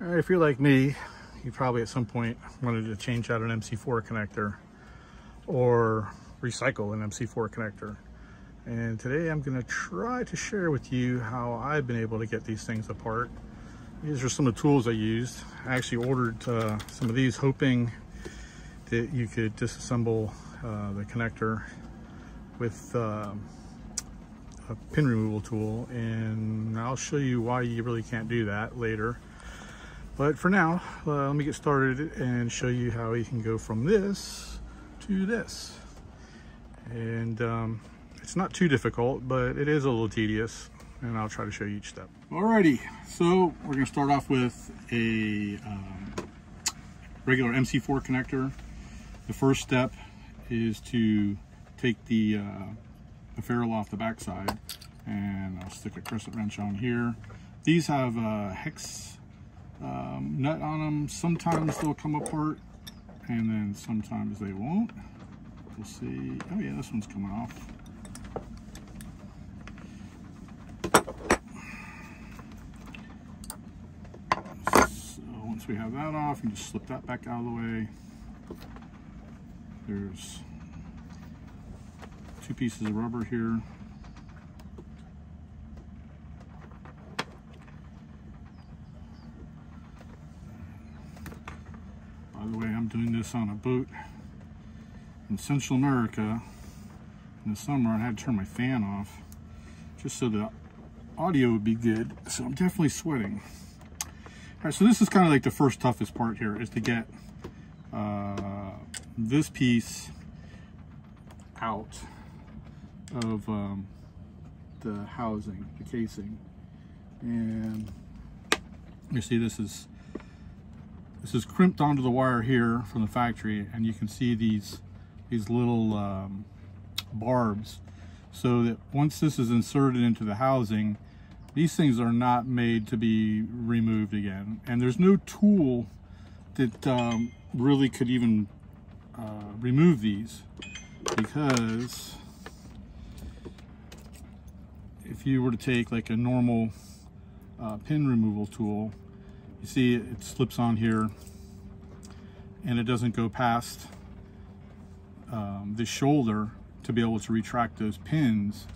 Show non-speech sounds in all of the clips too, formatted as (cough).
if you're like me, you probably at some point wanted to change out an MC4 connector or recycle an MC4 connector. And today I'm gonna try to share with you how I've been able to get these things apart. These are some of the tools I used. I actually ordered uh, some of these hoping that you could disassemble uh, the connector with uh, a pin removal tool and I'll show you why you really can't do that later. But for now, uh, let me get started and show you how you can go from this to this. And um, it's not too difficult, but it is a little tedious and I'll try to show you each step. Alrighty, so we're gonna start off with a um, regular MC4 connector. The first step is to take the, uh, the ferrule off the backside and I'll stick a crescent wrench on here. These have a hex um, nut on them. Sometimes they'll come apart and then sometimes they won't. We'll see. Oh yeah, this one's coming off. So once we have that off, you just slip that back out of the way. There's two pieces of rubber here. the way, Doing this on a boat in Central America in the summer. I had to turn my fan off just so the audio would be good. So I'm definitely sweating. All right, so this is kind of like the first toughest part here is to get uh, this piece out of um, the housing, the casing. And you see this is this is crimped onto the wire here from the factory and you can see these these little um, barbs. So that once this is inserted into the housing these things are not made to be removed again. And there's no tool that um, really could even uh, remove these. Because if you were to take like a normal uh, pin removal tool you see it slips on here and it doesn't go past um, the shoulder to be able to retract those pins.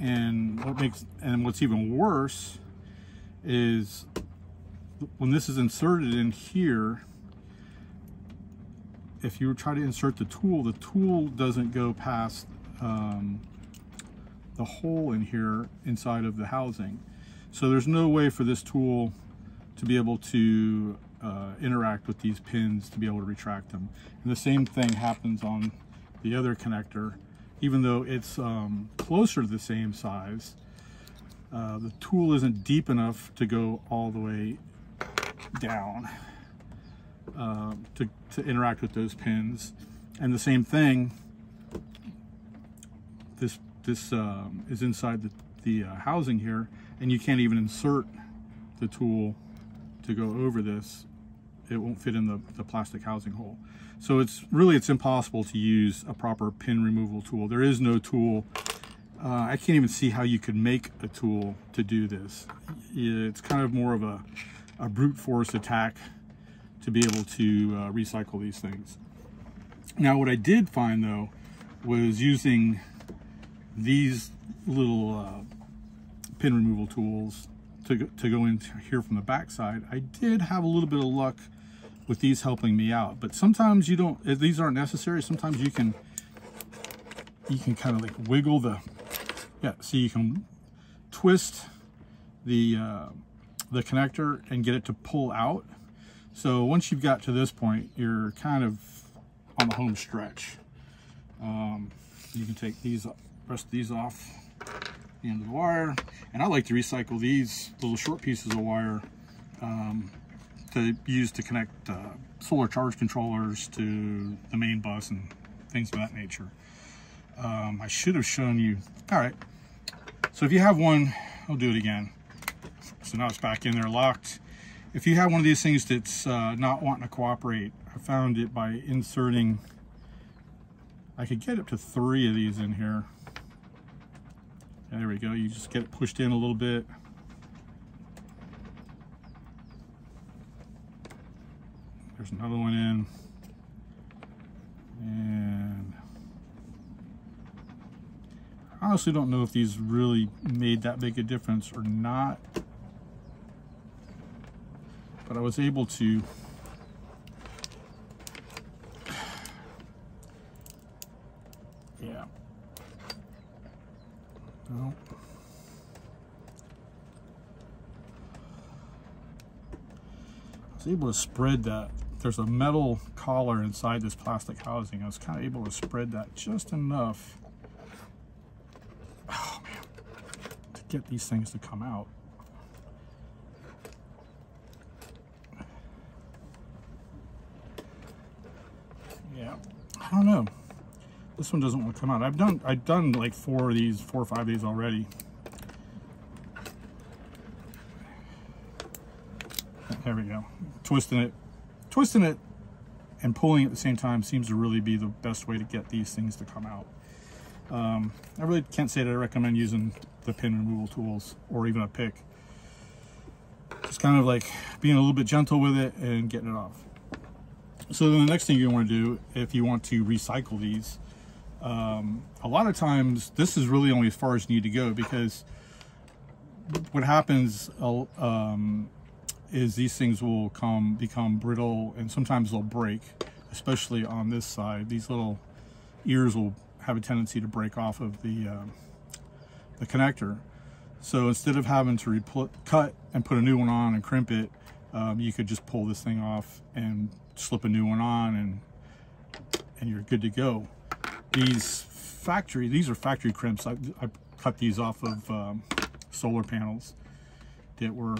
And what makes and what's even worse is when this is inserted in here, if you try to insert the tool, the tool doesn't go past um, the hole in here inside of the housing. So there's no way for this tool to be able to uh, interact with these pins to be able to retract them. And the same thing happens on the other connector. Even though it's um, closer to the same size, uh, the tool isn't deep enough to go all the way down uh, to, to interact with those pins. And the same thing, this, this um, is inside the, the uh, housing here, and you can't even insert the tool to go over this, it won't fit in the, the plastic housing hole. So it's really, it's impossible to use a proper pin removal tool. There is no tool. Uh, I can't even see how you could make a tool to do this. It's kind of more of a, a brute force attack to be able to uh, recycle these things. Now what I did find though was using these little uh, pin removal tools to, to go in here from the backside, I did have a little bit of luck with these helping me out. But sometimes you don't, these aren't necessary. Sometimes you can, you can kind of like wiggle the, yeah, so you can twist the, uh, the connector and get it to pull out. So once you've got to this point, you're kind of on the home stretch. Um, you can take these, rest these off the end of the wire. And I like to recycle these little short pieces of wire um, to use to connect uh, solar charge controllers to the main bus and things of that nature. Um, I should have shown you. All right. So if you have one, I'll do it again. So now it's back in there locked. If you have one of these things that's uh, not wanting to cooperate, I found it by inserting, I could get up to three of these in here. There we go. You just get it pushed in a little bit. There's another one in. And I honestly don't know if these really made that big a difference or not. But I was able to yeah. No. I was able to spread that. There's a metal collar inside this plastic housing. I was kind of able to spread that just enough. (sighs) Oh man, to get these things to come out. Yeah, I don't know. This one doesn't want to come out. I've done I've done like four of these, four or five of these already. There we go. Twisting it, twisting it and pulling at the same time seems to really be the best way to get these things to come out. Um, I really can't say that I recommend using the pin removal tools or even a pick. Just kind of like being a little bit gentle with it and getting it off. So then the next thing you want to do if you want to recycle these, um, a lot of times this is really only as far as you need to go because what happens um, is these things will come become brittle and sometimes they'll break, especially on this side. These little ears will have a tendency to break off of the, uh, the connector. So instead of having to cut and put a new one on and crimp it, um, you could just pull this thing off and slip a new one on and and you're good to go. These factory, these are factory crimps. I, I cut these off of um, solar panels that were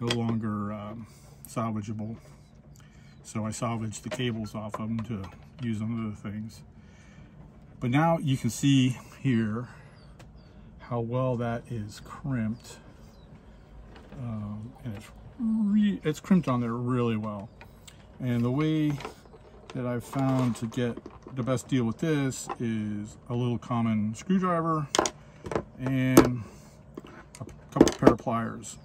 no longer um, salvageable. So I salvaged the cables off of them to use on other things. But now you can see here how well that is crimped. Um, and it's, it's crimped on there really well. And the way that I've found to get the best deal with this is a little common screwdriver and a couple pair of pliers.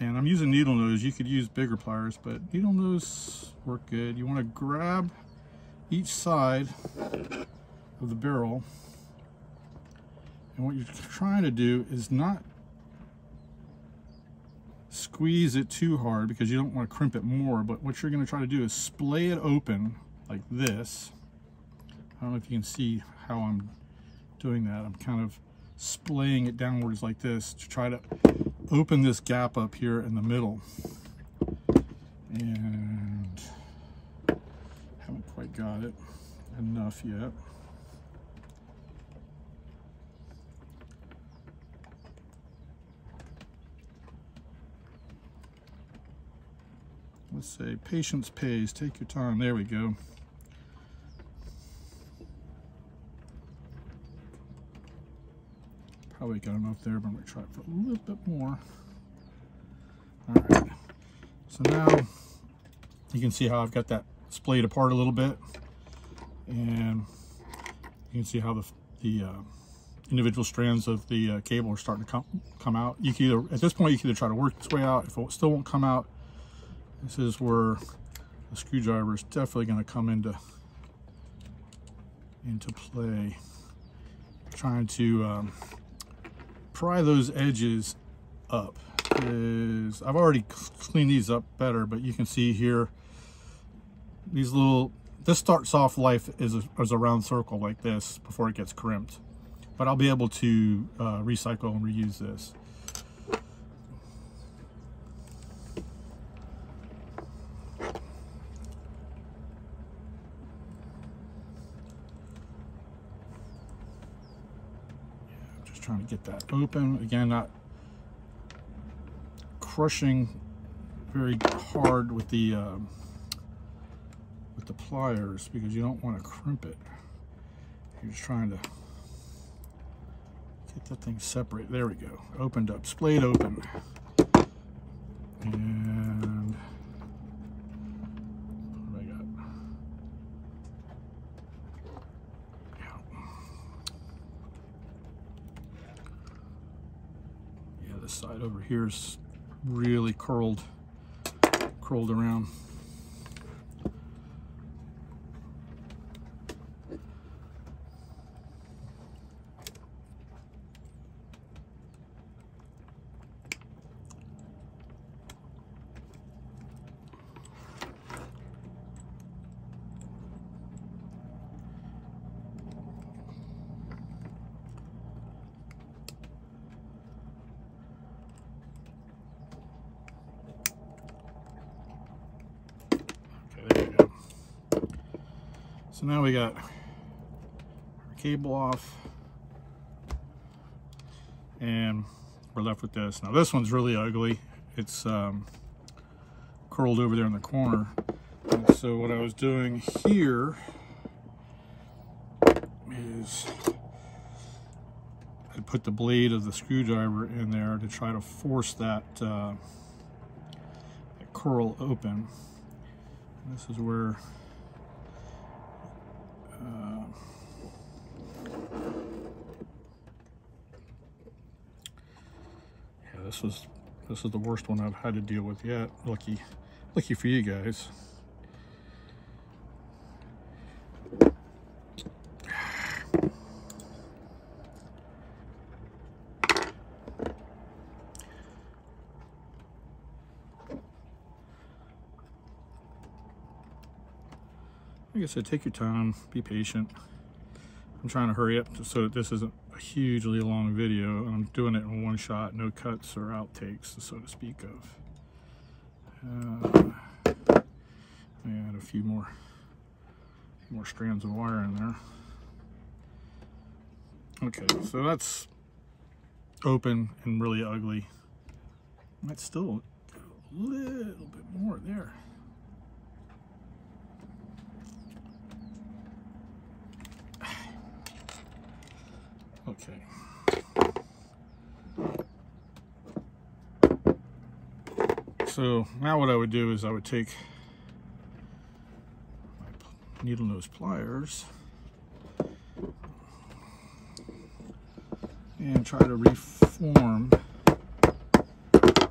And I'm using needle nose. You could use bigger pliers, but needle nose work good. You want to grab each side of the barrel. And what you're trying to do is not squeeze it too hard because you don't want to crimp it more. But what you're going to try to do is splay it open like this. I don't know if you can see how I'm doing that. I'm kind of splaying it downwards like this to try to open this gap up here in the middle. And haven't quite got it enough yet. Let's say patience pays. Take your time. There we go. Probably got enough there, but I'm going to try it for a little bit more. All right. So now you can see how I've got that splayed apart a little bit. And you can see how the, the uh, individual strands of the uh, cable are starting to come, come out. You can either, at this point, you can either try to work its way out. If it still won't come out, this is where the screwdriver is definitely going to come into into play. Trying to um, pry those edges up. Is I've already cleaned these up better, but you can see here these little. This starts off life as a, as a round circle like this before it gets crimped, but I'll be able to uh, recycle and reuse this. Trying to get that open. Again, not crushing very hard with the uh, with the pliers because you don't want to crimp it. You're just trying to get that thing separate. There we go. Opened up, splayed open. And side over here is really curled, curled around. So now we got our cable off and we're left with this. Now this one's really ugly. It's um, curled over there in the corner. And so what I was doing here is I put the blade of the screwdriver in there to try to force that, uh, that curl open. And this is where this was this is the worst one I've had to deal with yet. Lucky, lucky for you guys. Like I said, take your time, be patient. I'm trying to hurry up so that this isn't hugely long video. I'm doing it in one shot, no cuts or outtakes, so to speak of. Uh, add a few more, more strands of wire in there. Okay, so that's open and really ugly. Might still a little bit more there. Okay. So now what I would do is I would take my needle nose pliers and try to reform the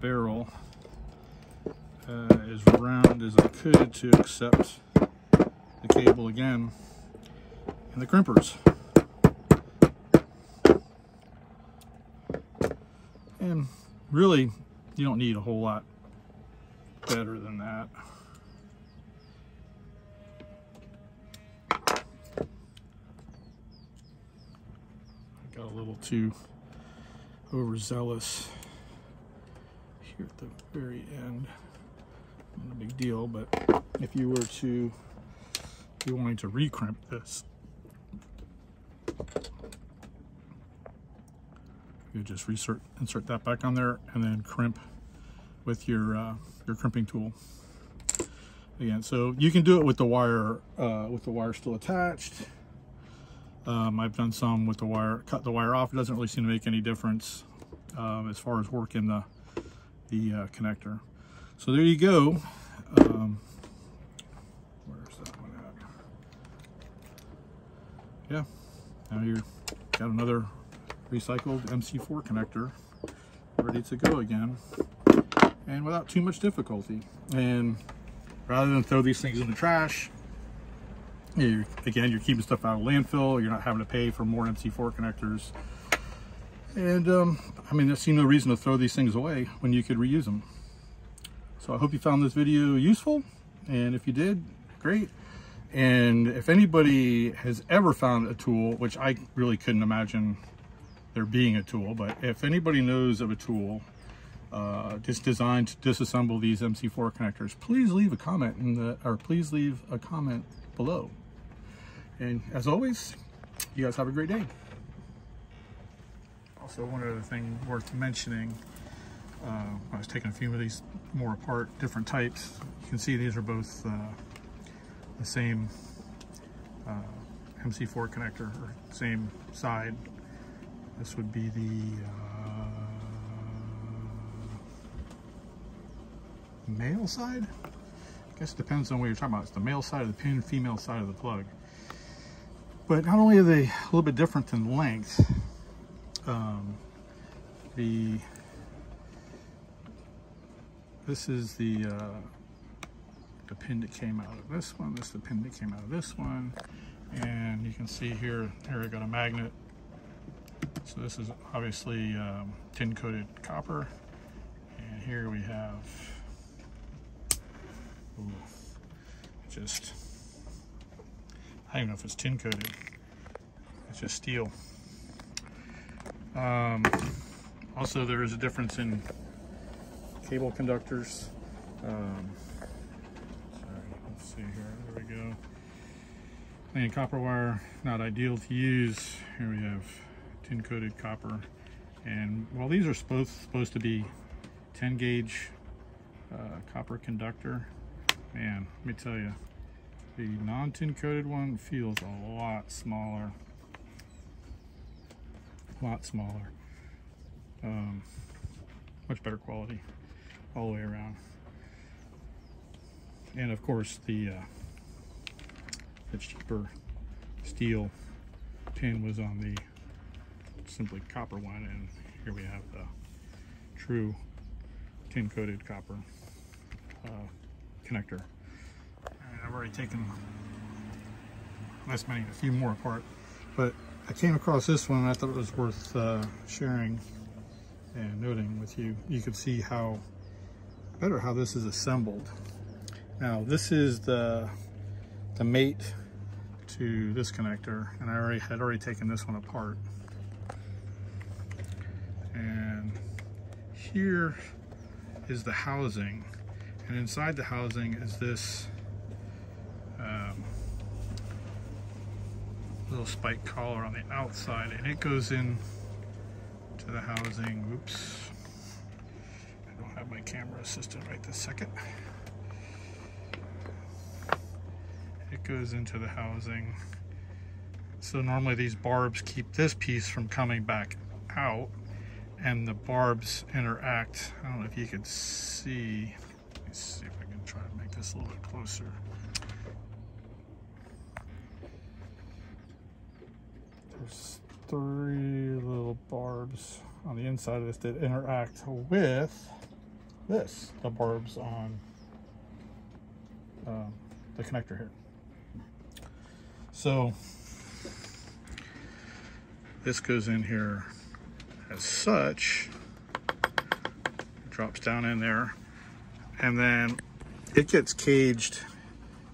barrel uh, as round as I could to accept the cable again and the crimpers. And really, you don't need a whole lot better than that. I got a little too overzealous here at the very end. Not a big deal, but if you were to be wanting to recrimp this, you just insert insert that back on there and then crimp with your uh, your crimping tool. Again so you can do it with the wire uh, with the wire still attached. Um, I've done some with the wire cut the wire off. It doesn't really seem to make any difference um, as far as working the the uh, connector. So there you go. Um, where's that one at? Yeah now you've got another recycled MC4 connector ready to go again and without too much difficulty and rather than throw these things in the trash you again you're keeping stuff out of landfill you're not having to pay for more MC4 connectors and um, I mean, I see no reason to throw these things away when you could reuse them. So I hope you found this video useful. And if you did, great. And if anybody has ever found a tool, which I really couldn't imagine there being a tool, but if anybody knows of a tool uh, just designed to disassemble these MC4 connectors, please leave a comment in the, or please leave a comment below. And as always, you guys have a great day. Also, one other thing worth mentioning, uh, I was taking a few of these more apart, different types. You can see these are both uh, the same uh, MC4 connector, or same side. This would be the uh, male side? I guess it depends on what you're talking about. It's the male side of the pin, female side of the plug. But not only are they a little bit different in length, um, the this is the uh, the pin that came out of this one. This is the pin that came out of this one. And you can see here, here I got a magnet. So this is obviously um, tin coated copper. And here we have ooh, just, I don't even know if it's tin coated. It's just steel. Um, also, there is a difference in cable conductors. Um, see here. There we go. And copper wire, not ideal to use. Here we have tin coated copper. And while these are supposed, supposed to be 10 gauge uh, copper conductor, man, let me tell you, the non-tin coated one feels a lot smaller. A lot smaller. Um, much better quality all the way around. And of course the uh, the cheaper steel pin was on the simply copper one and here we have the true tin coated copper uh, connector. I've already taken this many, a few more apart, but I came across this one and I thought it was worth uh, sharing and noting with you. You can see how better how this is assembled. Now this is the the mate to this connector and I already had already taken this one apart. And here is the housing and inside the housing is this um, little spike collar on the outside and it goes in to the housing. Oops. I don't have my camera assistant right this second. It goes into the housing. So normally these barbs keep this piece from coming back out and the barbs interact. I don't know if you can see. Let me see if I can try to make this a little bit closer. There's three little barbs on the inside of this that interact with this, the barbs on um, the connector here. So this goes in here as such, drops down in there, and then it gets caged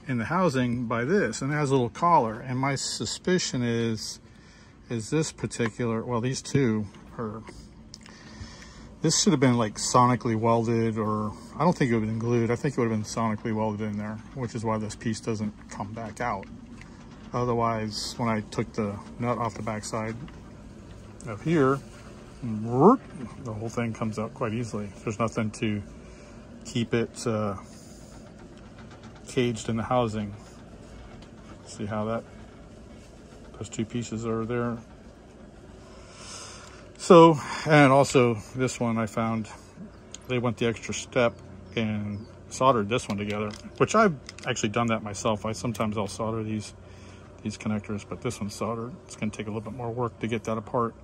in the housing by this, and it has a little collar. And my suspicion is is this particular, well, these two are, this should have been like sonically welded or I don't think it would have been glued. I think it would have been sonically welded in there, which is why this piece doesn't come back out. Otherwise, when I took the nut off the backside of here, the whole thing comes out quite easily. There's nothing to keep it uh, caged in the housing. See how that those two pieces are there. So, and also this one I found, they went the extra step and soldered this one together, which I've actually done that myself. I sometimes I'll solder these these connectors, but this one's soldered. It's gonna take a little bit more work to get that apart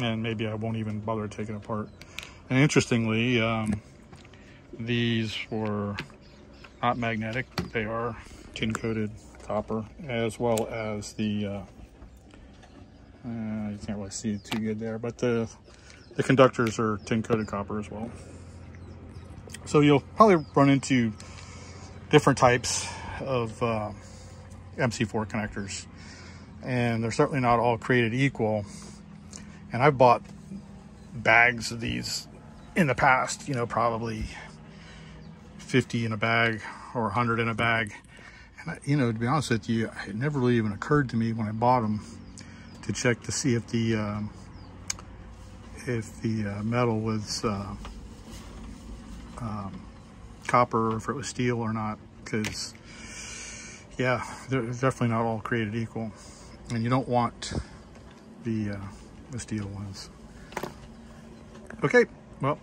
and maybe I won't even bother taking it apart. And interestingly, um, these were not magnetic. They are tin coated copper as well as the uh, uh, you can't really see it too good there, but the, the conductors are tin coated copper as well. So you'll probably run into different types of uh, MC4 connectors and they're certainly not all created equal. And I've bought bags of these in the past, you know, probably 50 in a bag or 100 in a bag. And, I, you know, to be honest with you, it never really even occurred to me when I bought them to check to see if the um, if the uh, metal was uh, um, copper or if it was steel or not because yeah they're definitely not all created equal. And you don't want the uh, the steel ones. Okay well